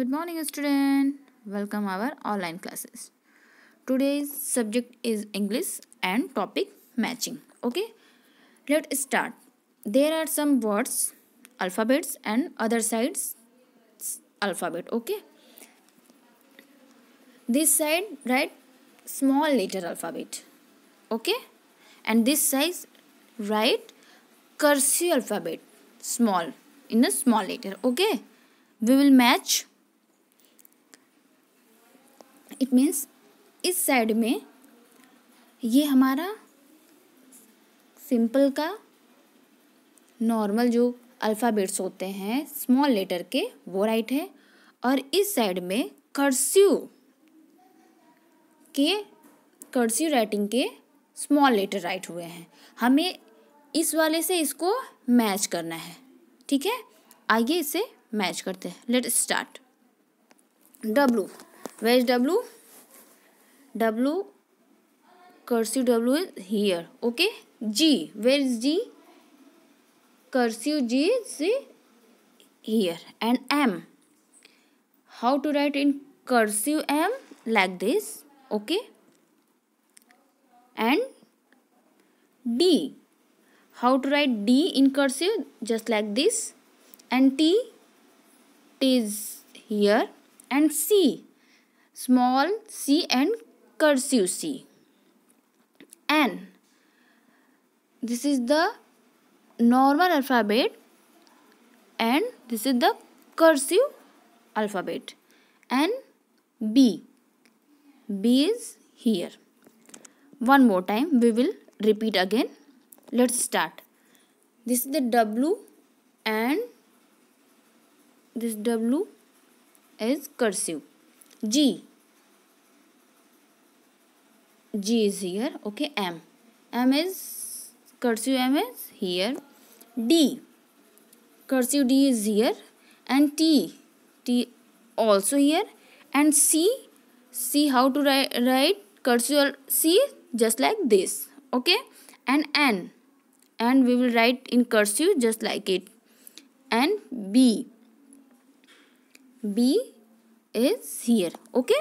Good morning student. Welcome our online classes. Today's subject is English and topic matching. Okay. Let's start. There are some words, alphabets and other sides alphabet. Okay. This side write small letter alphabet. Okay. And this side write cursive alphabet small in a small letter. Okay. We will match it means इस side में ये हमारा simple का normal जो alphabets होते हैं, small letter के, वो राइट है। और इस साइड में कर्स्यू के कर्स्यू राइटिंग के स्मॉल लेटर राइट हुए हैं। हमें इस वाले से इसको मैच करना है, ठीक है? आइए इसे मैच करते हैं। Let start. W. Where is w? W cursive w is here okay? G where is g? Cursive g is here. And m how to write in cursive m? Like this okay? And d how to write d in cursive? Just like this. And t t is here. And c small c and cursive c. N. This is the normal alphabet and this is the cursive alphabet. And B. B is here. One more time we will repeat again. Let's start. This is the W and this W is cursive. G G is here. Okay, M. M is cursive M is here. D. Cursive D is here. And T. T also here. And C. C how to write, write cursive C just like this. Okay. And N. And we will write in cursive just like it. And B. B is here. Okay.